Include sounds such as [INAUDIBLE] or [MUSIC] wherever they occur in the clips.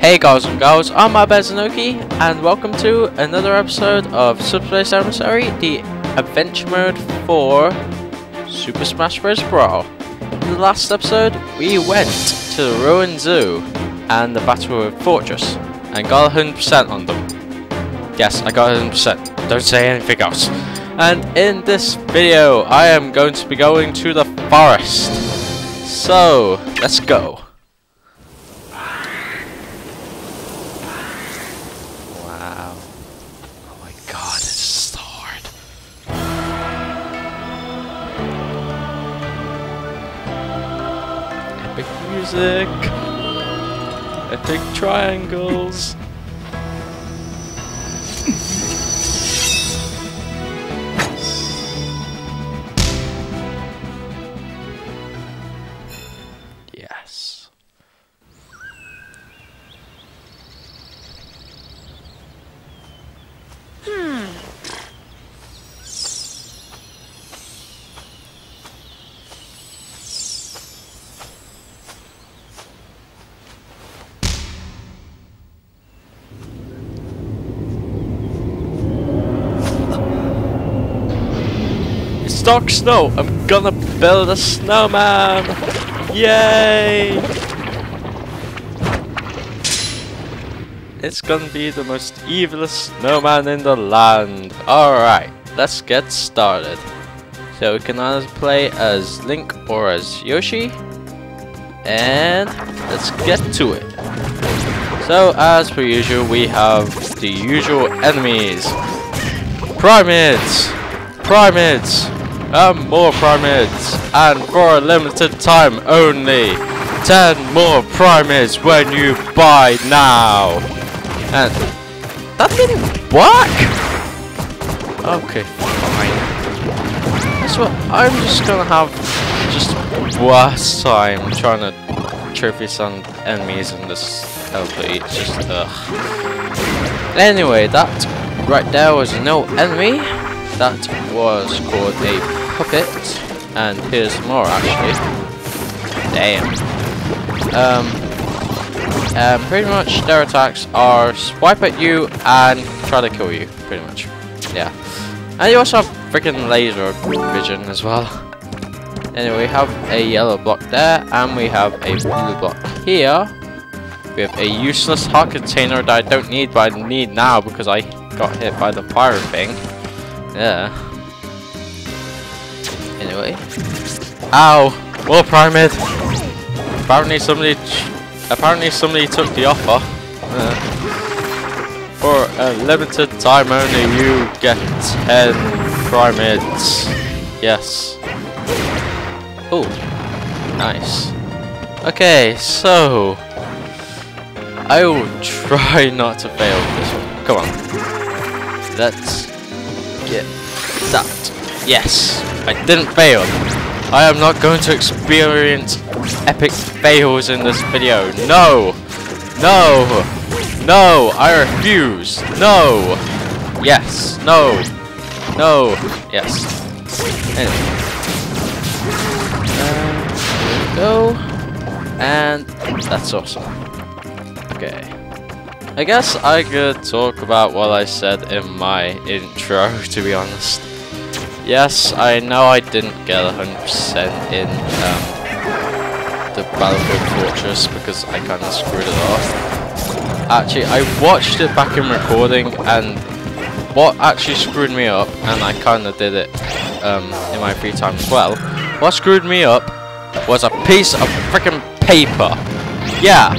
Hey guys and girls, I'm Arbezenoki, and welcome to another episode of Subspace Emissary, the adventure mode for Super Smash Bros. Brawl. In the last episode, we went to the Ruined Zoo and the Battlefield Fortress, and got 100% on them. Yes, I got 100%, don't say anything else. And in this video, I am going to be going to the forest. So, let's go. Epic music. Epic triangles. Dark snow. I'm gonna build a snowman. Yay! It's gonna be the most evilest snowman in the land. Alright, let's get started. So we can either play as Link or as Yoshi. And let's get to it. So as per usual, we have the usual enemies. Primates! Primids! And more Primids! And for a limited time only! 10 more Primids when you buy now! And that didn't work! Okay, fine. What I'm just gonna have just worst time trying to trophy some enemies in this LP. It's just ugh. Anyway, that right there was no enemy. That was called a Puppit. And here's more actually. Damn. Um, um, pretty much their attacks are swipe at you and try to kill you, pretty much. Yeah. And you also have freaking laser vision as well. Anyway, we have a yellow block there, and we have a blue block here. We have a useless heart container that I don't need, but I need now because I got hit by the fire thing. Yeah. Anyway. Ow! More Primid! Apparently somebody... Apparently somebody took the offer. Uh, for a limited time only, you get 10 Primids. Yes. Oh, nice. Okay, so... I will try [LAUGHS] not to fail this one. Come on. Let's get that. Yes, I didn't fail. I am not going to experience epic fails in this video. No! No! No! I refuse! No! Yes! No! No! Yes. Anyway. Uh, go. And that's awesome. Okay. I guess I could talk about what I said in my [LAUGHS] intro, to be honest. Yes, I know I didn't get 100% in um, the Battlefield Fortress because I kind of screwed it off. Actually, I watched it back in recording and what actually screwed me up, and I kind of did it um, in my free time as well, what screwed me up was a piece of freaking paper. Yeah,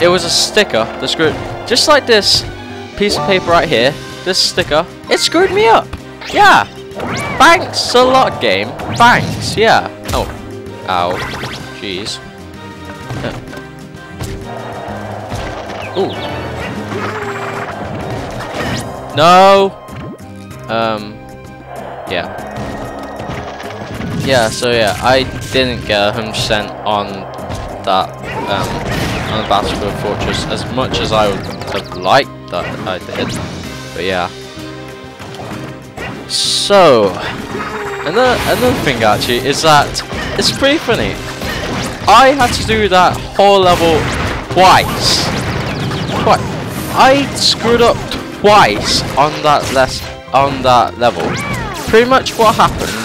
it was a sticker that screwed, just like this piece of paper right here, this sticker, it screwed me up. Yeah, thanks a lot game, thanks, yeah. Oh, ow, jeez. Ooh. No! Um, yeah. Yeah, so yeah, I didn't get 100% on that, um, on the Battlefield Fortress as much as I would have liked that I did. But yeah. So, another, another thing actually is that it's pretty funny. I had to do that whole level twice. twice. I screwed up twice on that less on that level. Pretty much what happened,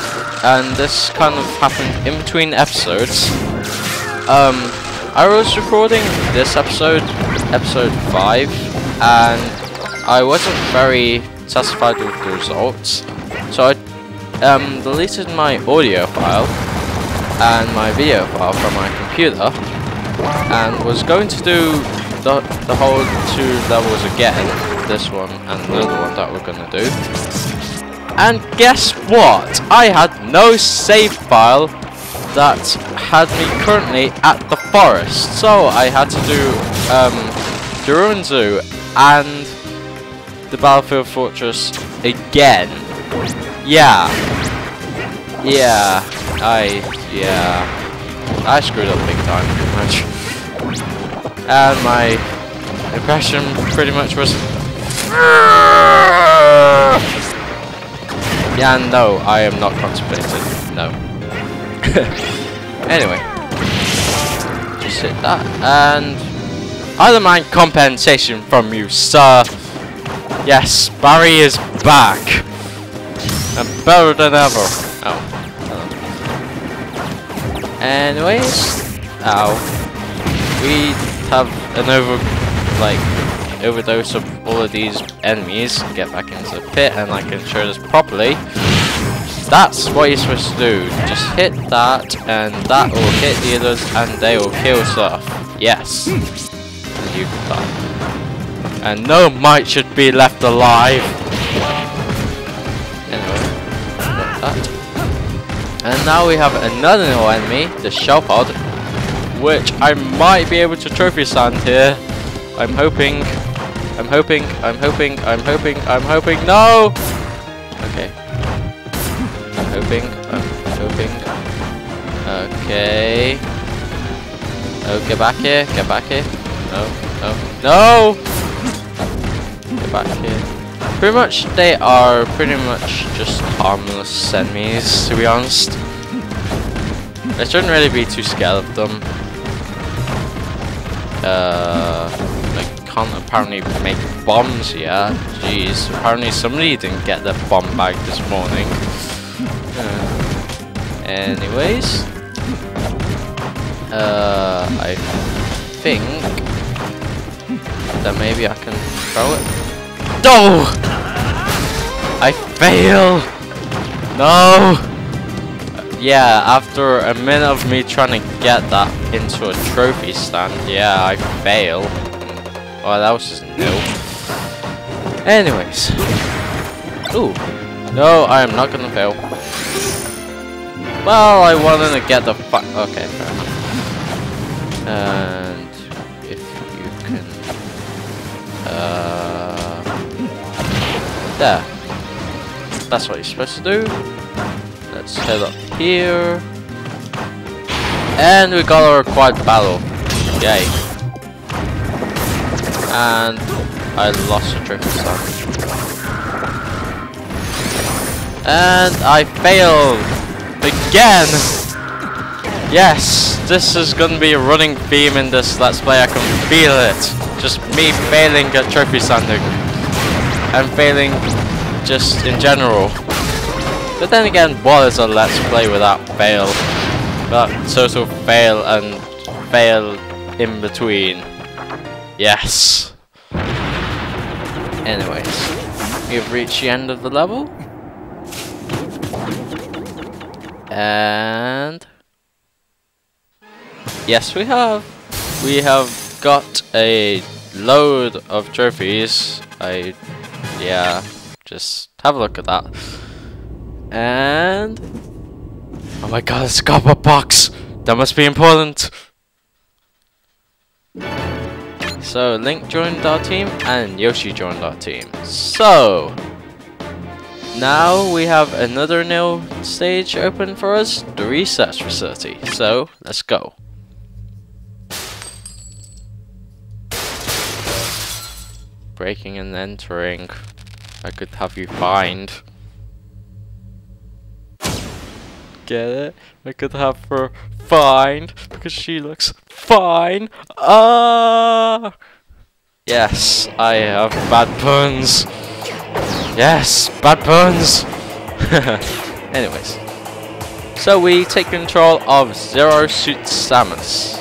and this kind of happened in between episodes. Um, I was recording this episode, episode five, and I wasn't very satisfied with the results, so I um, deleted my audio file and my video file from my computer and was going to do the, the whole two levels again, this one and the other one that we're going to do. And guess what? I had no save file that had me currently at the forest. So I had to do um, Zoo and the Battlefield Fortress again. Yeah. Yeah. I, yeah. I screwed up big time, pretty much. And my impression pretty much was... [LAUGHS] Yeah, no, I am not constipated. No. [LAUGHS] anyway. Just hit that, and... I demand compensation from you, sir. Yes, Barry is back. And better than ever. Oh. Anyways, ow. We have an over, like, overdose of all of these enemies. Get back into the pit and I can show this properly. That's what you're supposed to do. Just hit that and that will hit the others and they will kill stuff. Yes. And you die. And no mite should be left alive. And now we have another new enemy, the Shellpod, which I might be able to trophy stand here. I'm hoping, I'm hoping, I'm hoping, I'm hoping, I'm hoping, no! Okay. I'm hoping, I'm hoping. Okay. Oh, get back here, get back here. No, no, no! Get back here. Pretty much they are pretty much just harmless enemies, to be honest. I shouldn't really be too scared of them. Uh, I can't apparently make bombs yet. Jeez, apparently somebody didn't get their bomb bag this morning. Uh, anyways. Uh, I think that maybe I can throw it. No! I fail! No! Yeah, after a minute of me trying to get that into a trophy stand, yeah, I fail. Oh, that was just new. Anyways. Ooh. No, I am not gonna fail. Well, I wanted to get the fuck. Okay, fair enough. And if you can. Uh. There. That's what you're supposed to do. Let's head up here. And we got our required battle. Yay. And I lost a triple star. And I failed! Again! Yes! This is gonna be a running theme in this Let's Play, I can feel it! Just me failing at trophy standing and failing just in general. But then again, what is a let's play without fail? But total fail and fail in between. Yes. Anyways, we've reached the end of the level. And... Yes, we have. We have got a load of trophies. I yeah, just have a look at that. And... Oh my god, it's a copper box! That must be important! So, Link joined our team, and Yoshi joined our team. So... Now we have another new stage open for us, the research facility. So, let's go. Breaking and entering. I could have you find. Get it? I could have her find because she looks fine. Ah! Yes, I have bad puns. Yes, bad puns. [LAUGHS] Anyways. So we take control of Zero Suit Samus.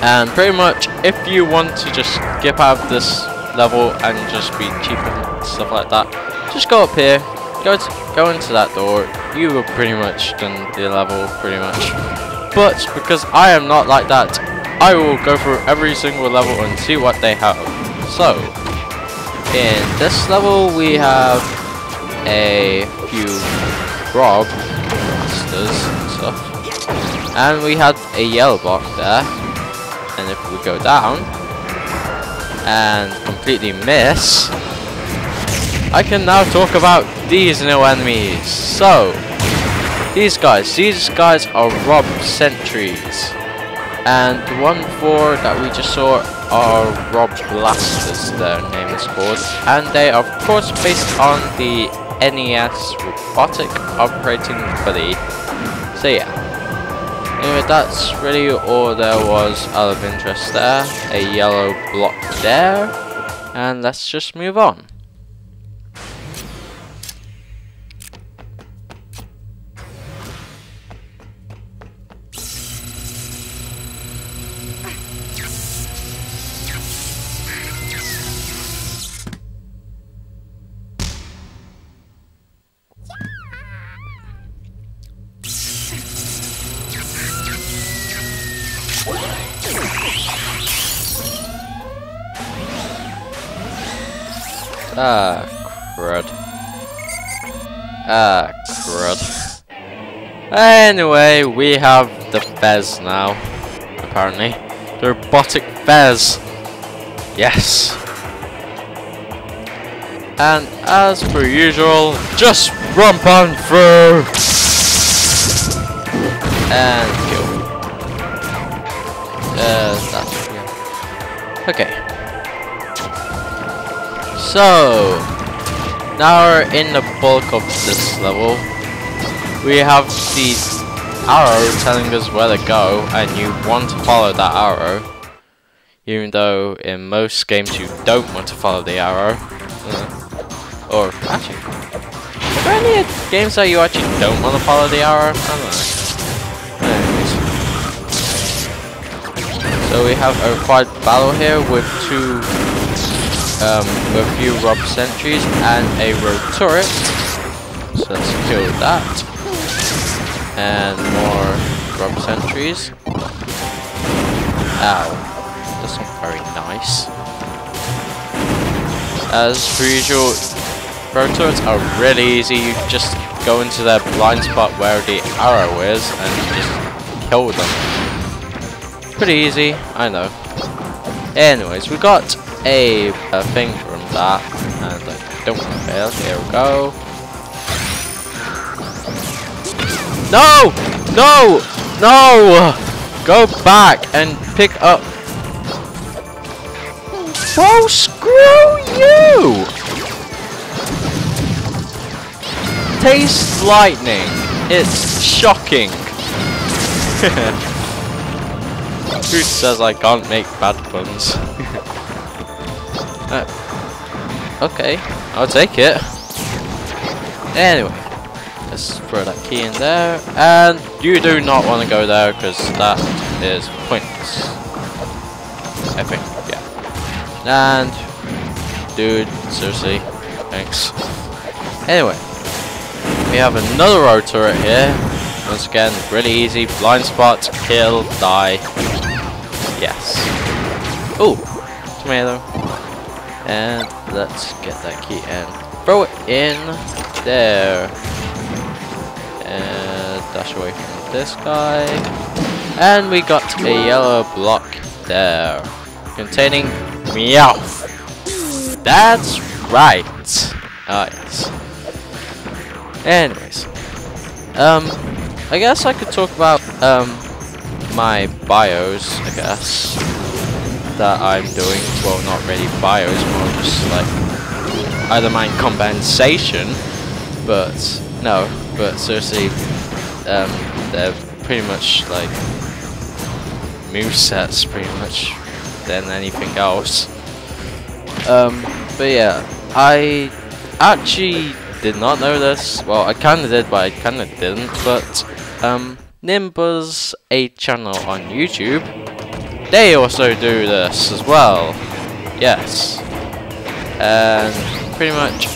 And pretty much, if you want to just skip out of this level and just be cheap and stuff like that, just go up here, go to, go into that door. You have pretty much done the level, pretty much. But because I am not like that, I will go through every single level and see what they have. So, in this level we have a few Rob monsters and stuff. And we had a yellow block there. And if we go down and completely miss, I can now talk about these new enemies. So, these guys, these guys are Rob Sentries. And the one four that we just saw are Rob Blasters, their name is called. And they are of course based on the NES Robotic Operating Buddy. So yeah. Anyway, that's really all there was out of interest there. A yellow block there. And let's just move on. Ah, crud. Ah, crud. Anyway, we have the Fez now, apparently. The robotic Fez. Yes. And as per usual, just romp on through. And kill. Uh, that's, yeah. Okay. So, now we're in the bulk of this level. We have the arrow telling us where to go, and you want to follow that arrow. Even though in most games you don't want to follow the arrow. Uh, or, actually, are there any games that you actually don't want to follow the arrow? So we have a quad battle here with two um, a few Rob sentries and a Roturret. So let's kill that. And more Rob sentries. Ow. That's not very nice. As per usual, Roturrets are really easy. You just go into their blind spot where the arrow is and just kill them. Pretty easy, I know. Anyways, we got a, a thing from that, and I don't want to fail. Here we go. No! No! No! Go back and pick up. Oh, screw you! Taste lightning. It's shocking. [LAUGHS] Who says I can't make bad puns? [LAUGHS] Uh, okay, I'll take it. Anyway, let's throw that key in there. And you do not want to go there because that is pointless. I think, yeah. And, dude, seriously, thanks. Anyway, we have another Roturret here. Once again, really easy. Blind spot, kill, die. Yes. Oh, tomato. And let's get that key and throw it in there. And dash away from this guy. And we got a yellow block there. Containing Meowth. That's right. Yes. Anyways. Um, I guess I could talk about, um, my bios, I guess that I'm doing. Well, not really bios, more just like either mine compensation, but no, but seriously, um, they're pretty much like move sets, pretty much than anything else. Um, but yeah, I actually did not know this. Well, I kind of did, but I kind of didn't. But um, Nimbus, a channel on YouTube, they also do this as well. Yes, and pretty much,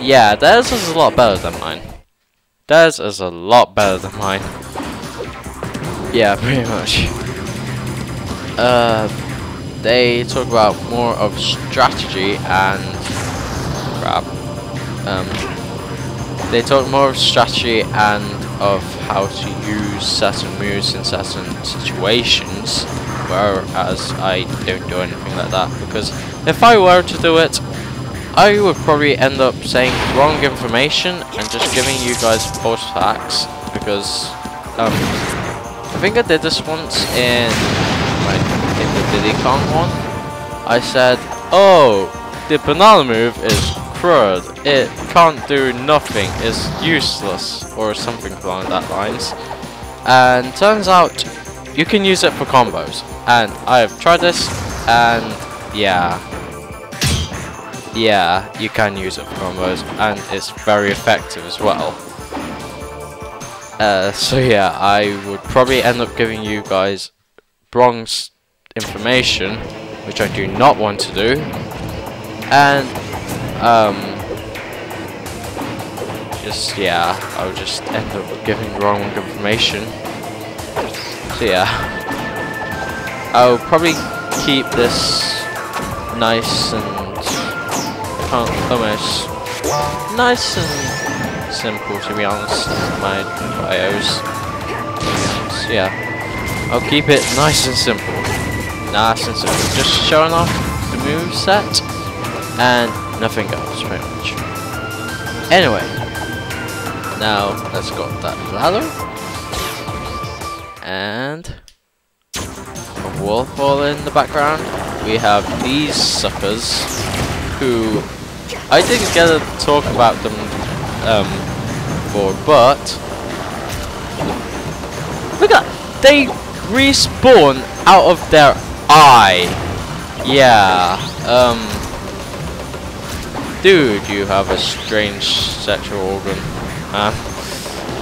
yeah, theirs is a lot better than mine. Theirs is a lot better than mine. Yeah, pretty much. Uh, they talk about more of strategy and crap. Um, they talk more of strategy and of how to use certain moves in certain situations, whereas I don't do anything like that because if I were to do it, I would probably end up saying wrong information and just giving you guys false facts because um, I think I did this once in like in the Diddy Kong one. I said, oh, the banana move is crud. It can't do nothing. It's useless or something along that lines. And turns out you can use it for combos. And I have tried this and yeah. Yeah, you can use it for combos and it's very effective as well. Uh, so yeah, I would probably end up giving you guys bronze information, which I do not want to do. And um, just yeah, I'll just end up giving wrong information. So yeah, I'll probably keep this nice and almost nice and simple to be honest. My bios. So yeah, I'll keep it nice and simple. Nice and simple. Just showing off the move set and nothing else, pretty much. Anyway, now let's go up that ladder and a waterfall in the background. We have these suckers who I didn't get to talk about them um, before, but look at they respawn out of their eye. Yeah, um, dude, you have a strange sexual organ. Huh?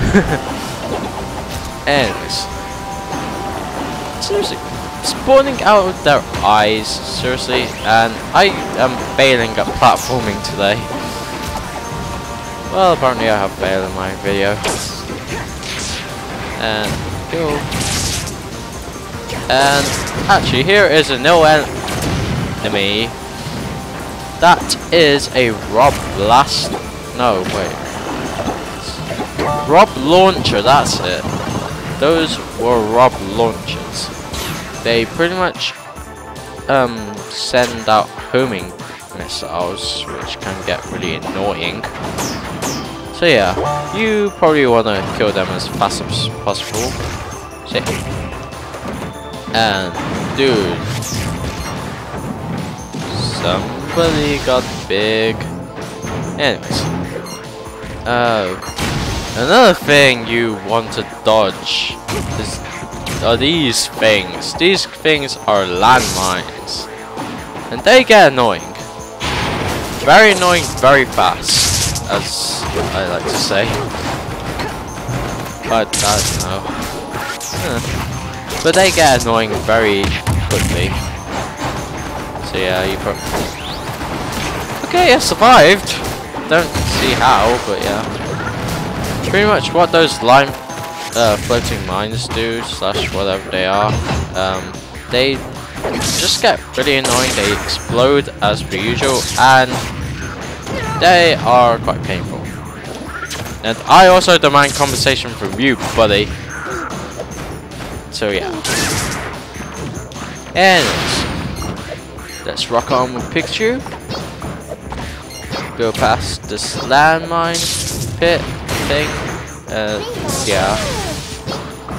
[LAUGHS] Anyways, seriously, spawning out of their eyes, seriously, and I am failing at platforming today. Well, apparently I have failed in my video. And go. And actually, here is a no enemy. That is a Rob Blast. No, wait. Rob Launcher, that's it. Those were Rob Launchers they pretty much um, send out homing missiles, which can get really annoying. So yeah, you probably want to kill them as fast as possible. See? And dude, somebody got big. Anyways, uh, another thing you want to dodge is are these things. These things are landmines. And they get annoying. Very annoying very fast, as I like to say. But I don't know. But they get annoying very quickly. So yeah, you probably... Okay, I survived. Don't see how, but yeah. Pretty much what those lime uh, floating mines do, slash whatever they are, um, they just get really annoying, they explode as per usual, and they are quite painful. And I also demand compensation from you, buddy. So yeah. Anyways, let's rock on with Pikachu. Go past this landmine pit thing. Uh, yeah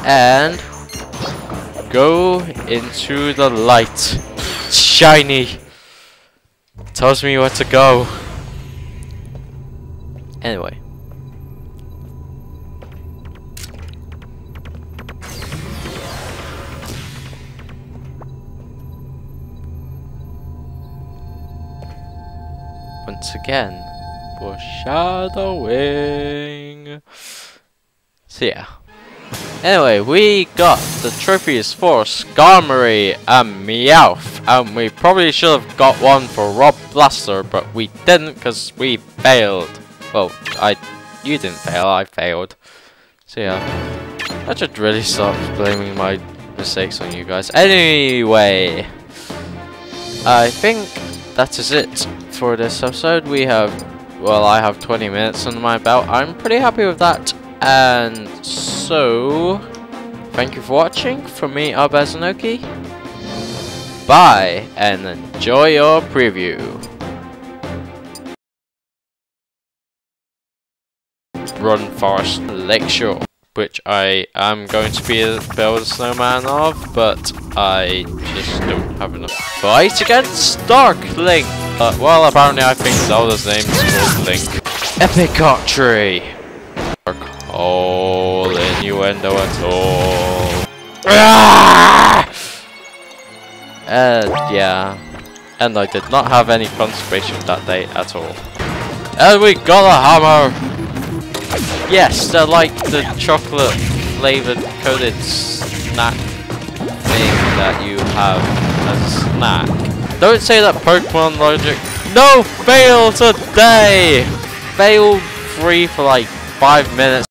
and go into the light. shiny. Tells me where to go. Anyway. Once again. for Foreshadowing. So yeah. Anyway, we got the trophies for Skarmory and Meowth, and we probably should have got one for Rob Blaster, but we didn't because we failed. Well, I, you didn't fail, I failed. So yeah, I should really stop blaming my mistakes on you guys. Anyway, I think that is it for this episode. We have, well, I have 20 minutes under my belt. I'm pretty happy with that. And so, thank you for watching. From me, Arbezenoki. Bye, and enjoy your preview. Run Forest Lakeshore, which I am going to be a build a snowman of, but I just don't have enough fight against Darklink. Uh, well, apparently I think Zelda's name is called Link. Epic Archery. All innuendo at all. Ah! Uh, yeah. And I did not have any concentration that day at all. And we got a hammer! Yes, they're like the chocolate flavored coated snack thing that you have as a snack. Don't say that Pokemon logic. No, fail today! Fail free for like five minutes.